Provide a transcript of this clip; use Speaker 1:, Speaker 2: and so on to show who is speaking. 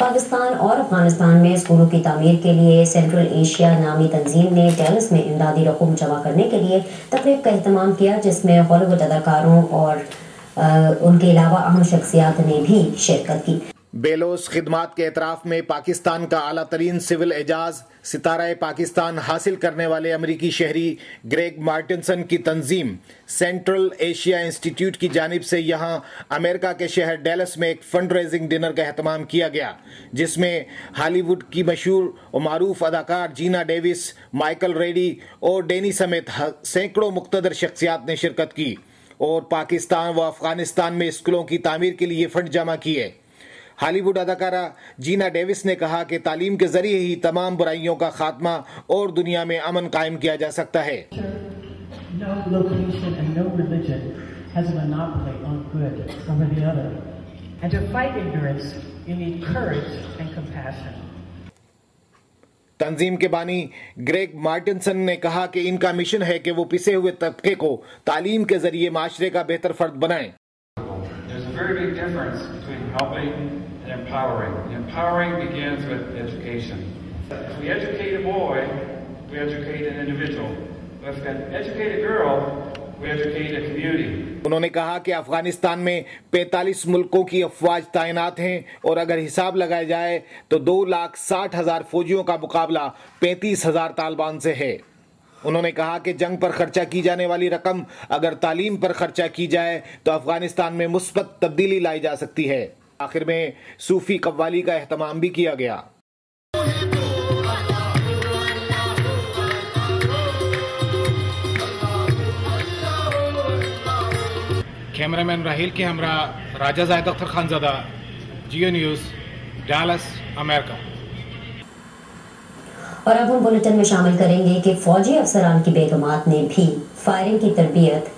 Speaker 1: पाकिस्तान और अफ़गानिस्तान में स्कूलों की तमीर के लिए सेंट्रल एशिया नामी तंजीम ने टेलिस में इमदादी रकम जमा करने के लिए तकरीब का अहतमाम किया जिसमें हॉलीवुड अदाकारों और आ, उनके अलावा अहम शख्सियात ने भी शिरकत की।
Speaker 2: बेलोस खिदमात के एतराफ़ में पाकिस्तान का अला तरीन सिविल एजाज सितारा पाकिस्तान हासिल करने वाले अमरीकी शहरी ग्रेग मार्टिनसन की तंजीम सेंट्रल एशिया इंस्टीट्यूट की जानब से यहाँ अमेरिका के शहर डेलस में एक फंड रेजिंग डिनर का अहतमाम किया गया, जिसमें हॉलीवुड की मशहूर और मरूफ अदाकार जीना डेविस, माइकल रेडी और डेनी समेत सैकड़ों मुख्तर शख्सियात ने शिरकत की और पाकिस्तान व अफ़गानिस्तान में स्कूलों की तामीर के लिए फंड जमा किए। हॉलीवुड अदाकारा जीना डेविस ने कहा कि तालीम के ज़रिए ही तमाम बुराइयों का खात्मा और दुनिया में अमन कायम किया जा सकता है। तंजीम के बानी ग्रेग मार्टिनसन ने कहा कि इनका मिशन है कि वो पिसे हुए तबके को तालीम के ज़रिए माशरे का बेहतर फर्द बनाएँ। Very big difference between helping and empowering. And Empowering begins with education. If we educate a boy, we educate an individual. If we educate a girl, we educate a community. उन्होंने कहा कि अफ़गानिस्तान में 45 मुल्कों की अफवाज तैनात हैं और अगर हिसाब लगाया जाए तो दो लाख साठ हज़ार फौजियों का मुकाबला पैंतीस हज़ार तालिबान से है उन्होंने कहा कि जंग पर खर्चा की जाने वाली रकम अगर तालीम पर खर्चा की जाए तो अफ़गानिस्तान में मुस्बत तब्दीली लाई जा सकती है। आखिर में सूफी कव्वाली का अहतमाम भी किया गया।
Speaker 3: कैमरामैन राहिल के हमरा Raja Zaid Akhtar Khanzada, Geo News Dallas America.
Speaker 1: और अब हम बुलेटिन में शामिल करेंगे कि फौजी अफसरान की बेगमात ने भी फायरिंग की तरबियत